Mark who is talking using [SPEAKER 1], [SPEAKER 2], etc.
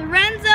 [SPEAKER 1] Lorenzo